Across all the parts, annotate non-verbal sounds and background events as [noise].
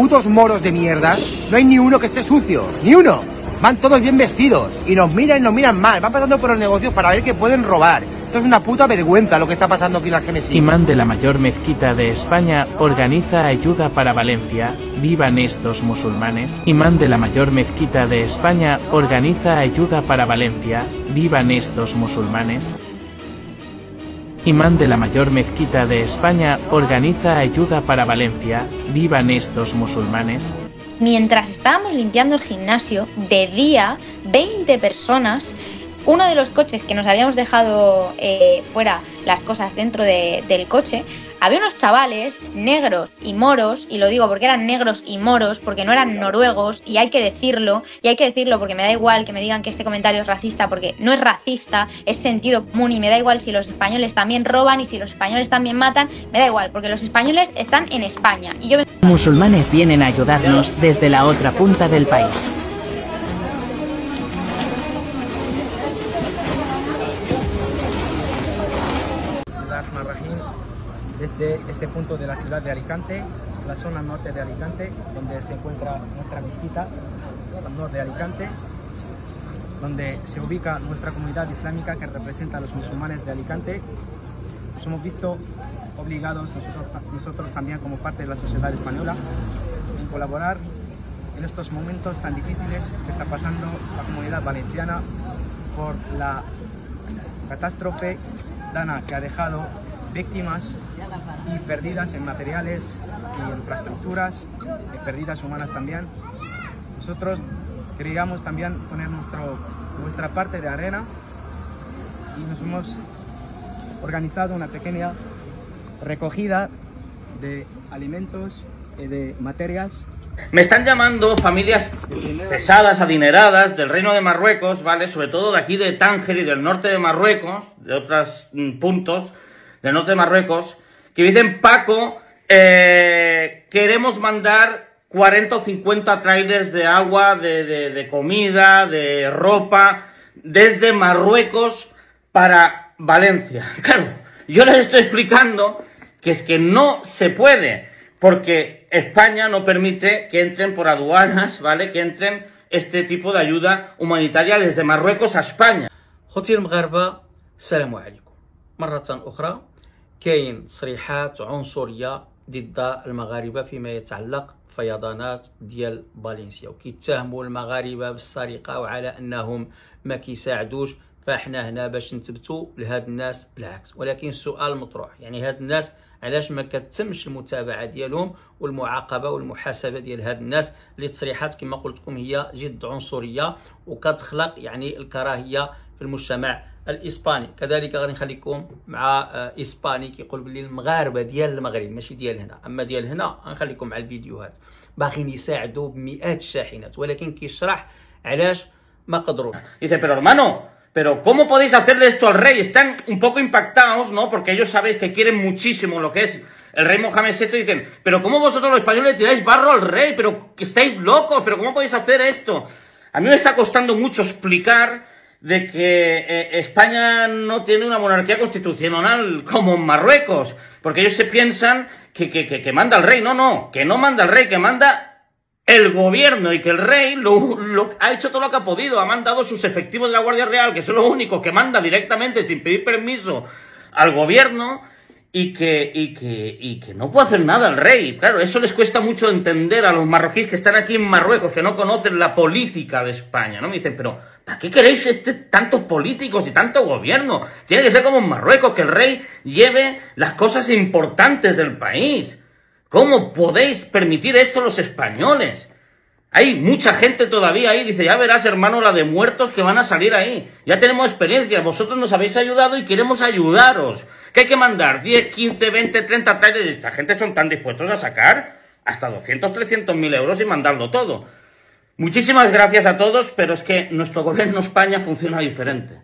putos moros de mierda, no hay ni uno que esté sucio, ni uno. Van todos bien vestidos y nos miran y nos miran mal. Van pasando por los negocios para ver que pueden robar. Esto es una puta vergüenza lo que está pasando aquí en la Genesis. Imán de la mayor mezquita de España organiza ayuda para Valencia. Vivan estos musulmanes. Imán de la mayor mezquita de España organiza ayuda para Valencia. Vivan estos musulmanes. Imán de la mayor mezquita de España organiza ayuda para Valencia. Vivan estos musulmanes. Mientras estábamos limpiando el gimnasio, de día, 20 personas, uno de los coches que nos habíamos dejado eh, fuera las cosas dentro de- del coche, había unos chavales negros y moros, y lo digo porque eran negros y moros, porque no eran noruegos, y hay que decirlo, y hay que decirlo porque me da igual que me digan que este comentario es racista, porque no es racista, es sentido común, y me da igual si los españoles también roban y si los españoles también matan, me da igual, porque los españoles están en España, y yo Musulmanes vienen a ayudarnos desde la otra punta del país. Desde este punto de la ciudad de Alicante, la zona norte de Alicante, donde se encuentra nuestra mezquita, norte de Alicante, donde se ubica nuestra comunidad islámica que representa a los musulmanes de Alicante, nos hemos visto obligados nosotros, nosotros también como parte de la sociedad española en colaborar en estos momentos tan difíciles que está pasando la comunidad valenciana por la catástrofe dana que ha dejado víctimas y pérdidas en materiales y infraestructuras, y pérdidas humanas también. Nosotros queríamos también poner nuestro, nuestra parte de arena y nos hemos organizado una pequeña recogida de alimentos y de materias Me están llamando familias pesadas, adineradas del Reino de Marruecos, ¿vale? Sobre todo de aquí de Tánger y del norte de Marruecos, de otros mm, puntos del norte de Marruecos, que dicen, Paco, eh, queremos mandar 40 o 50 trailers de agua, de, de- de comida, de ropa, desde Marruecos para Valencia. [laughs] Claro, yo les estoy explicando que es que no se puede, porque España no permite que entren por aduanas, ¿vale? Que entren este tipo de ayuda humanitaria desde Marruecos a España. كاين تصريحات عنصرية ضد المغاربة فيما يتعلق فيضانات ديال فالنسيا وكيتهموا المغاربة بالسرقة وعلى أنهم ما كيساعدوش فاحنا هنا باش نثبتوا لهاد الناس العكس. ولكن السؤال مطروح يعني هاد الناس علاش ما كتمش المتابعة ديالهم والمعاقبة والمحاسبة ديال هاد الناس؟ اللي تصريحات كما قلت لكم هي جد عنصرية وكتخلق يعني الكراهية في المجتمع الاسباني كذلك غادي نخليكم مع آه، اسباني كيقول باللي المغاربه ديال المغرب ماشي ديال هنا اما ديال هنا غنخليكم مع الفيديوهات باغيين يساعدوا بمئات الشاحنات ولكن كيشرح علاش ما قدروا Dice, pero hermano, pero ¿cómo podéis hacerle esto al rey? Están un poco impactados, ¿no? Porque ellos sabéis que quieren muchísimo lo que es el rey Mohamed VI. Dicen, pero ¿cómo vosotros los españoles le tiráis barro al rey? Pero estáis locos, pero ¿cómo podéis hacer esto? A mí me está costando mucho explicar de que eh, España no tiene una monarquía constitucional como en Marruecos, porque ellos se piensan que, que, que, manda el rey. No, no, que no manda el rey, que manda el gobierno y que el rey lo, lo- ha hecho todo lo que ha podido, ha mandado sus efectivos de la Guardia Real, que son los únicos que manda directamente sin pedir permiso al gobierno y que, y que, y que no puede hacer nada el rey. Claro, eso les cuesta mucho entender a los marroquíes que están aquí en Marruecos, que no conocen la política de España, ¿no? Me dicen, pero ¿para qué queréis este, tantos políticos y tanto gobierno? Tiene que ser como en Marruecos, que el rey lleve las cosas importantes del país. ¿Cómo podéis permitir esto los españoles? Hay mucha gente todavía ahí, dice, ya verás hermano la de muertos que van a salir ahí. Ya tenemos experiencia, vosotros nos habéis ayudado y queremos ayudaros. ¿Qué hay que mandar? 10, 15, 20, 30 trailers. Esta gente son tan dispuestos a sacar hasta 200, 300 mil euros y mandarlo todo. Muchísimas gracias a todos, pero es que nuestro gobierno España funciona diferente.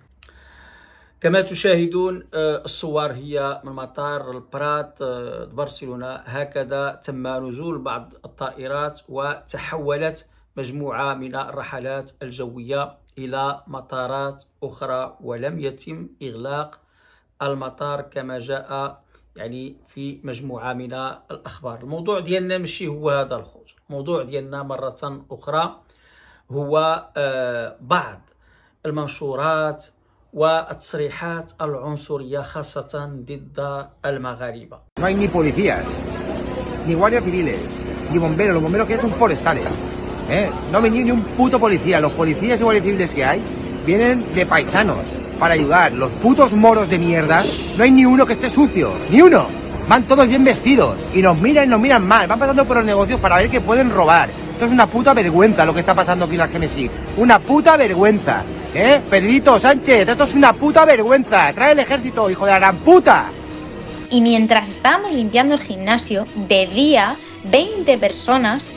كما تشاهدون آه، الصور هي من مطار البرات آه، برشلونة هكذا تم نزول بعض الطائرات وتحولت مجموعة من الرحلات الجوية إلى مطارات أخرى ولم يتم إغلاق المطار كما جاء يعني في مجموعة من الأخبار. الموضوع ديالنا ماشي هو هذا الخوت. الموضوع ديالنا مرة أخرى هو آه، بعض المنشورات والتصريحات العنصرية خاصة ضد المغاربة. ما ني بوليسياس ني غواردي سيفيليس ني بومبيرو لو بومبيرو كي إيه نو مي بوتو بوليسيا لو بوليسياس غواردي سيفيليس كي هاي vienen de paisanos para ayudar. Los putos moros de mierda, no hay ni uno que esté sucio. Ni uno. Van todos bien vestidos. Y nos miran y nos miran mal. Van pasando por los negocios para ver que pueden robar. Esto es una puta vergüenza lo que está pasando aquí en la Genesis. Una puta vergüenza. ¿Eh? Pedrito Sánchez, esto es una puta vergüenza. Trae el ejército, hijo de la gran puta. Y mientras estábamos limpiando el gimnasio, de día, 20 personas,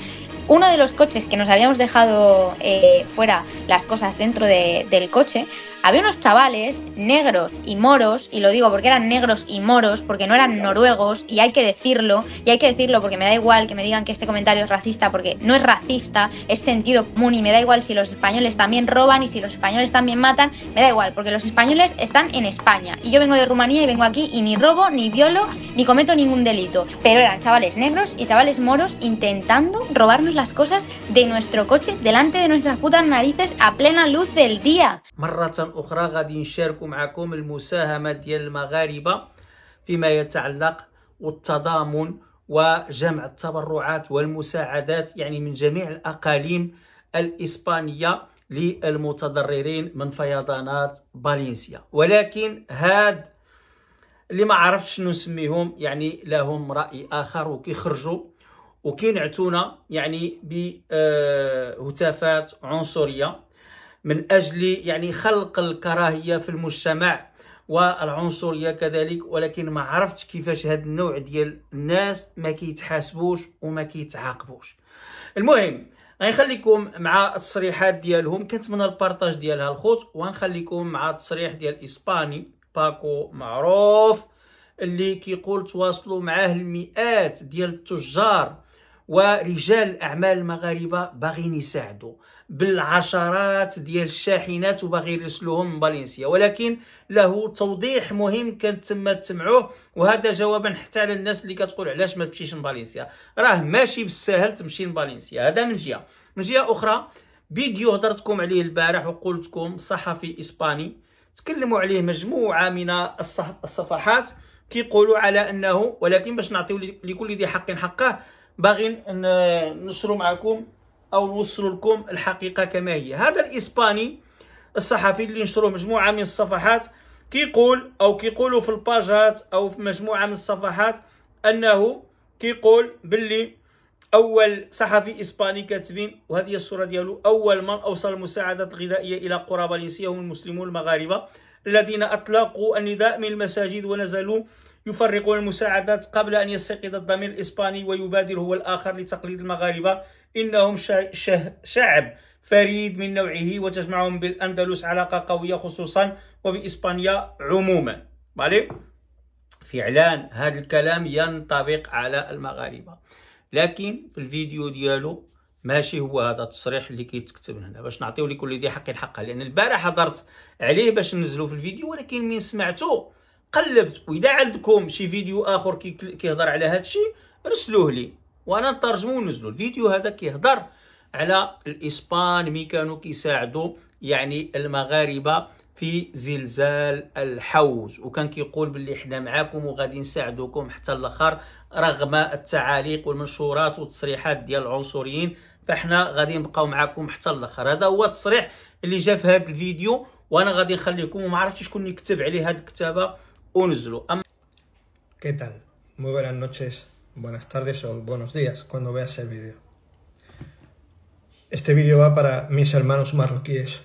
uno de los coches que nos habíamos dejado eh, fuera las cosas dentro de- del coche, había unos chavales negros y moros, y lo digo porque eran negros y moros, porque no eran noruegos, y hay que decirlo, y hay que decirlo porque me da igual que me digan que este comentario es racista, porque no es racista, es sentido común, y me da igual si los españoles también roban y si los españoles también matan, me da igual, porque los españoles están en España, y yo vengo de Rumanía y vengo aquí y ni robo, ni violo, ni cometo ningún delito, pero eran chavales negros y chavales moros intentando robarnos las cosas de nuestro coche delante de nuestras putas narices a plena luz del día. مرة أخرى غادي نشارك معكم المساهمة ديال المغاربة فيما يتعلق والتضامن وجمع التبرعات والمساعدات يعني من جميع الأقاليم الإسبانية للمتضررين من فيضانات فالنسيا. ولكن هاد اللي ما عرفتش شنو نسميهم يعني لهم رأي آخر وكيخرجوا وكينعتونا يعني بهتافات عنصرية. من أجل يعني خلق الكراهية في المجتمع والعنصرية كذلك ولكن ما عرفتش كيفاش هاد النوع ديال الناس ما كيتحاسبوش وما كيتعاقبوش. المهم غنخليكم مع التصريحات ديالهم. كنتمنى البارطاج ديالها الخوت وغنخليكم مع التصريح ديال إسباني باكو معروف اللي كيقول تواصلوا معاه المئات ديال التجار ورجال الاعمال المغاربة باغيين يساعدوا. بالعشرات ديال الشاحنات وباغي يرسلوهم من فالنسيا ولكن له توضيح مهم كان تما تسمعوه وهذا جوابا حتى على الناس اللي كتقول علاش ما تمشيش لفالنسيا راه ماشي بالساهل تمشي لفالنسيا هذا من جهة. من جهة أخرى فيديو هضرتكم عليه البارح وقلت لكم صحفي إسباني تكلموا عليه مجموعة من الصفحات كيقولوا على أنه ولكن باش نعطيو لكل ذي حق حقه باغي نشروا معكم أو نوصلوا لكم الحقيقة كما هي. هذا الإسباني الصحفي اللي نشروه مجموعة من الصفحات كيقول أو كيقولوا في الباجات أو في مجموعة من الصفحات أنه كيقول باللي أول صحفي إسباني كاتبين وهذه الصورة ديالو أول من أوصل المساعدات الغذائية إلى قرى فالنسيا هم المسلمون المغاربة الذين أطلقوا النداء من المساجد ونزلوا يفرقون المساعدات قبل أن يستيقظ الضمير الإسباني ويبادر هو الآخر لتقليد شا- شه- شعب فريد من نوعه وتجمعهم بالأندلس علاقة قوية خصوصا وبإسبانيا عموما. فالي فعلا هذا الكلام ينطبق على المغاربة. لكن في الفيديو ديالو ماشي هو هذا التصريح اللي كيتكتب هنا. باش نعطيو لكل ذي حق حقه لأن البارح هضرت عليه باش ننزلو في الفيديو ولكن من سمعته قلبت واذا عندكم شي فيديو آخر كي- كيهضر على هذا الشيء ارسلوه لي. وأنا نترجمو وننزلو الفيديو هذا كيهضر على الإسبان مي كانوا كيساعدوا يعني المغاربة في زلزال الحوز. وكان كيقول باللي حنا معاكم وغادي نساعدوكم حتى الآخر رغم التعاليق والمنشورات والتصريحات ديال العنصريين. فاحنا غادي نبقاو معاكم حتى الآخر. هذا هو التصريح اللي جا في هذا الفيديو وأنا غادي نخليكم. وما عرفتش شكون اللي كتب عليه هذه الكتابة. ¿Qué tal? Muy buenas noches, buenas tardes o buenos días cuando veas el vídeo. Este vídeo va para mis hermanos marroquíes.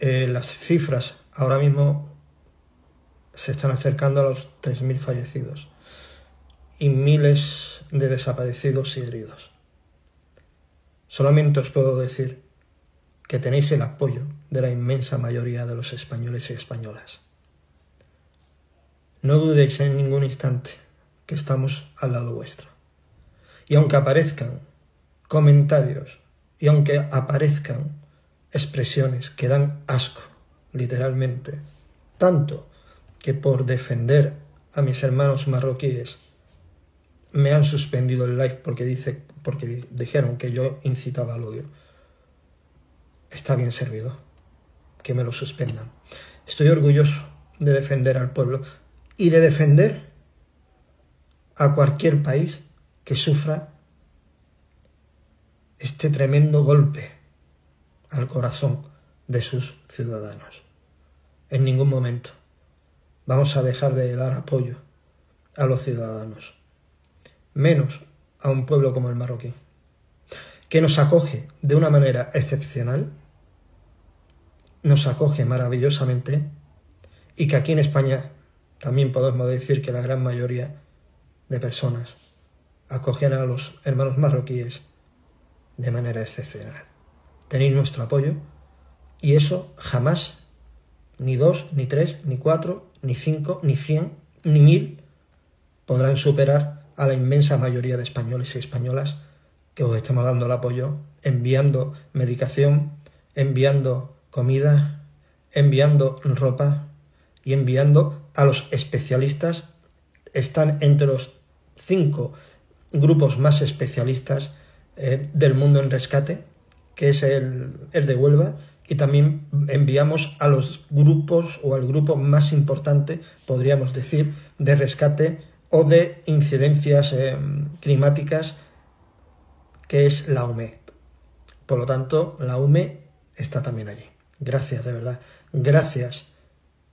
Eh, las cifras ahora mismo se están acercando a los 3.000 fallecidos y miles de desaparecidos y heridos. Solamente os puedo decir que tenéis el apoyo de la inmensa mayoría de los españoles y españolas. No dudéis en ningún instante que estamos al lado vuestro. Y aunque aparezcan comentarios y aunque aparezcan expresiones que dan asco, literalmente, tanto que por defender a mis hermanos marroquíes me han suspendido el live porque, dice, porque dijeron que yo incitaba al odio. Está bien servido que me lo suspendan. Estoy orgulloso de defender al pueblo y de defender a cualquier país que sufra este tremendo golpe al corazón de sus ciudadanos. En ningún momento vamos a dejar de dar apoyo a los ciudadanos, menos a un pueblo como el marroquí, que nos acoge de una manera excepcional, nos acoge maravillosamente y que aquí en España también podemos decir que la gran mayoría de personas acogen a los hermanos marroquíes de manera excepcional. Tenéis nuestro apoyo y eso jamás, ni dos, ni tres, ni cuatro, ni cinco, ni cien, ni mil, podrán superar a la inmensa mayoría de españoles y españolas que os estamos dando el apoyo, enviando medicación, enviando comida, enviando ropa y enviando a los especialistas. Están entre los cinco grupos más especialistas eh, del mundo en rescate, que es el, el de Huelva, y también enviamos a los grupos o al grupo más importante, podríamos decir, de rescate o de incidencias eh, climáticas, que es la UME. Por lo tanto, la UME está también allí. Gracias, de verdad. Gracias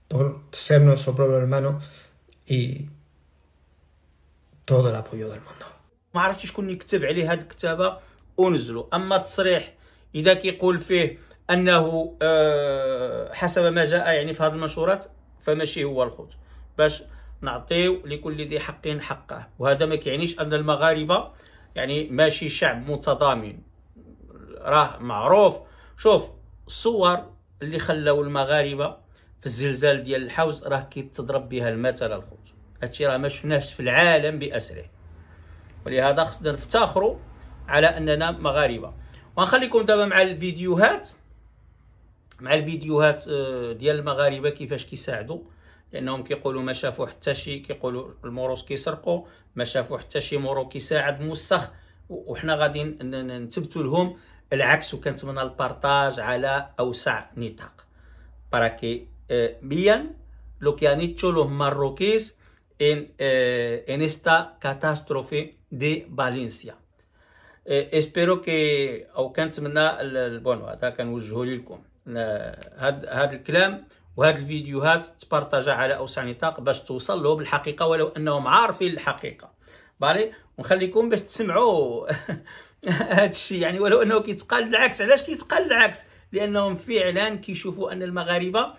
por ser nuestro pueblo hermano y todo el apoyo del mundo. ما عرفتش شكون يكتب عليه هاد الكتابة ونزلو. أما التصريح إذا كيقول فيه أنه آه، حسب ما جاء يعني في هذه المنشورات فماشي هو الخوت. باش نعطيو لكل ذي حق حقه. وهذا ما كيعنيش أن المغاربة يعني ماشي شعب متضامن. راه معروف. شوف الصور اللي خلاو المغاربة في الزلزال ديال الحوز راه كيتضرب بها المثل الخوت هادشي راه ما شفناهش في العالم بأسره. ولهذا خصنا نفتخروا على أننا مغاربة. ونخليكم دابا مع الفيديوهات مع الفيديوهات آه، ديال المغاربة كيفاش كيساعدوا. لأنهم كيقولوا ما شافوا حتى شي كيقولوا الموروس كيسرقوا ما شافوا حتى شي مورو كيساعد موسخ. وحنا غادي نثبتوا لهم العكس وكنتمنى البارطاج على أوسع نطاق. Para que eh, vean lo que eh, en esta catástrofe de Valencia. Eh, espero que أو كنتمنى بون هذا كنوجهه لكم. هاد هاد الكلام وهاد الفيديوهات تبارطاجا على أوسع نطاق باش توصل له بالحقيقة ولو أنهم عارفين الحقيقة. بالي ونخليكم باش تسمعوا [laughs] [laughs] هاد الشيء. يعني ولو أنه كيتقال العكس. علاش كيتقال العكس؟ لأنهم فعلا كيشوفوا أن المغاربة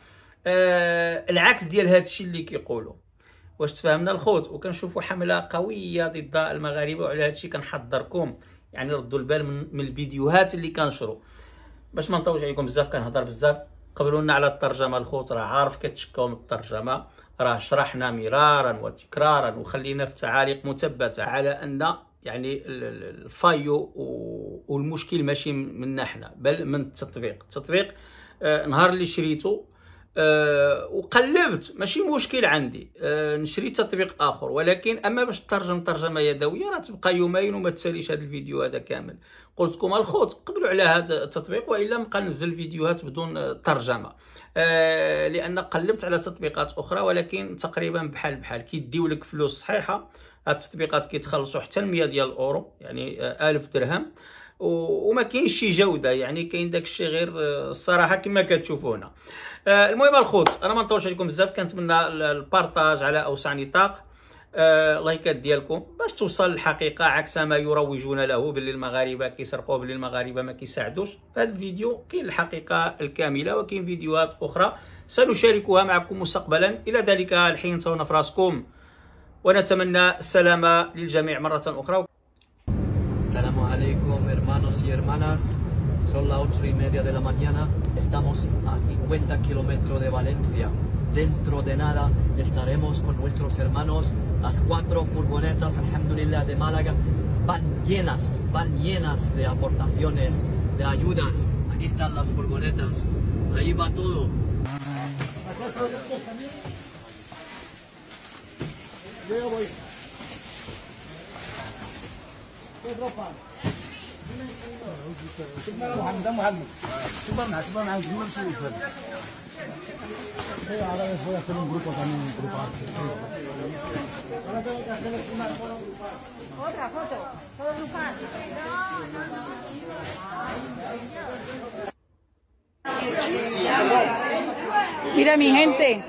آه العكس ديال هاد الشيء اللي كيقولوا. واش تفهمنا الخوت؟ وكنشوفوا حملة قوية ضد المغاربة وعلى هاد الشيء كنحذركم يعني ردوا البال من, من الفيديوهات اللي كنشروا. باش ما نطولش عليكم بزاف كنهضر بزاف. قبلونا على الترجمة الخوت راه عارف كتشكاو من الترجمة. راه شرحنا مرارا وتكرارا وخلينا في تعاليق مثبتة على أن يعني الفايو والمشكل ماشي منا حنا بل من التطبيق. التطبيق آه، نهار اللي شريته أه وقلبت. ماشي مشكل عندي. أه نشري تطبيق آخر. ولكن أما باش ترجم ترجمة يدوية راه تبقى يومين وما تساليش هذا الفيديو هذا كامل. قلت لكم الخوت قبلوا على هذا التطبيق وإلا نبقى ننزل فيديوهات بدون ترجمة. لأن قلبت على تطبيقات أخرى ولكن تقريبا بحال بحال. كيديو لك فلوس صحيحة التطبيقات كيتخلصوا حتى 100 ديال الأورو يعني 1000 آه، درهم. وما كاينش شي جودة يعني كاين داك الشيء غير آه، الصراحة كما كتشوفوا هنا. آه، المهم الخوت أنا ما نطولش عليكم بزاف كنتمنى البارطاج على أوسع نطاق لايكات ديالكم باش توصل الحقيقة عكس ما يروجون له باللي المغاربة كيسرقوا باللي المغاربة ما كيساعدوش. هذا الفيديو كاين الحقيقة الكاملة وكاين فيديوهات أخرى سنشاركها معكم مستقبلا. إلى ذلك الحين تونا في راسكم ونتمنى السلامه للجميع مره اخرى السلام عليكم hermanos y hermanas Son las ocho y media de la mañana, estamos a 50 kilómetros de Valencia. Dentro de nada estaremos con nuestros hermanos. Las cuatro furgonetas, alhamdulillah, de Málaga, van llenas, van llenas de aportaciones, de ayudas. Aquí están las furgonetas, ahí va todo. Yo voy. Sí, ahora les voy a hacer un grupo también, un grupo Ahora tengo que hacerles una foto grupal. Otra foto. Mira mi gente,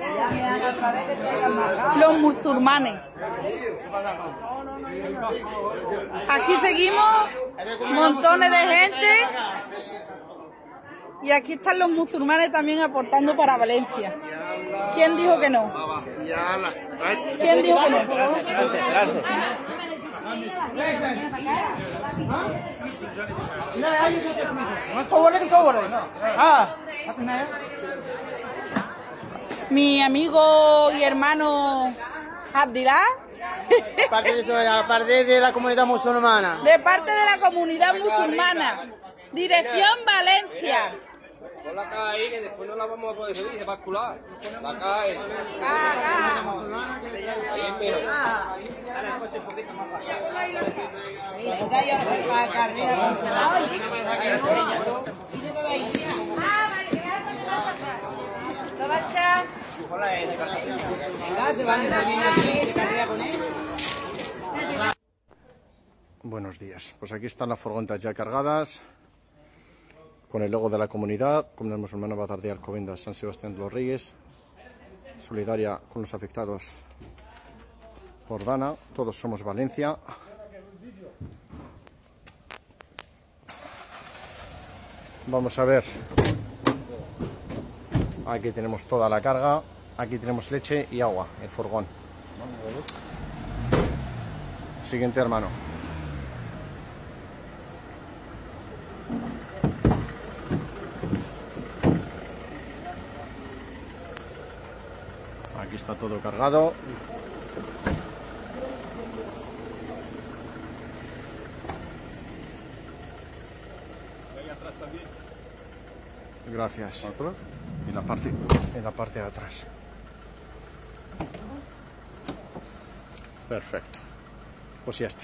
los musulmanes. Aquí seguimos, montones de gente. Y aquí están los musulmanes también aportando para Valencia. ¿Quién dijo que no? ¿Quién dijo que no? Mi amigo y hermano Abdilá. Parte de, parte de la comunidad musulmana. De parte de la comunidad musulmana. Dirección Valencia. Pon la caja ahí que después no la vamos a poder subir, se va a bascular. La caja ahí. Ahí es mejor. Buenos días. Pues aquí están las furgonetas ya cargadas con el logo de la comunidad, Comunidad Musulmana Bazar de Alcobendas, San Sebastián de los Reyes, solidaria con los afectados por Dana. Todos somos Valencia. Vamos a ver. Aquí tenemos toda la carga. Aquí tenemos leche y agua, el furgón. Siguiente hermano. Aquí está todo cargado. Gracias. En la parte, en la parte de atrás. Perfecto. Pues ya está.